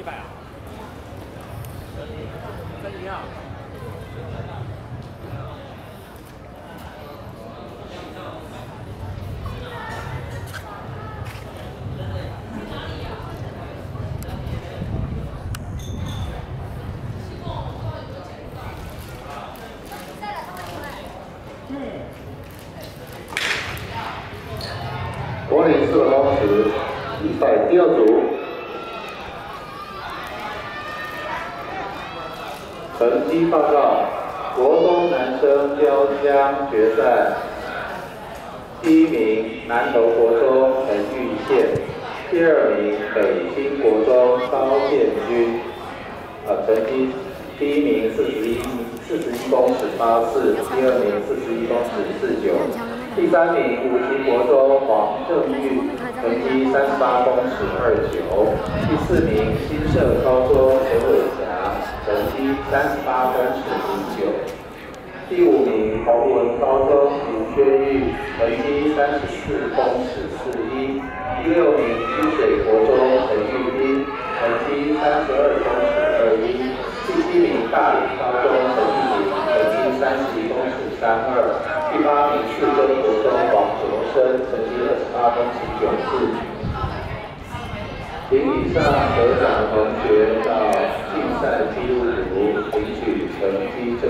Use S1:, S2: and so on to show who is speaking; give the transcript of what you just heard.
S1: 一百啊。三零啊。
S2: 国联四公尺，比赛第二组，成绩报告：国中男生标枪决赛，第一名南投国中陈玉宪，第二名北新国中高建军，啊，成绩第一名四十一四十一公尺八四，第二名四十一公尺四九。第三名五旗国中黄正玉，成绩三十八公尺二九。第四名新社高中陈伟，三十八公尺零九。第五名洪文高中吴轩玉，成绩三十四分四十一。第六名清水国中陈玉斌，成绩三十二公尺二一。第七名大理高中陈玉林，成绩三十一公尺三二。第八名四中国中黄卓生，成绩二十八公尺九四。请以上得奖同学到竞赛记录组领取成绩。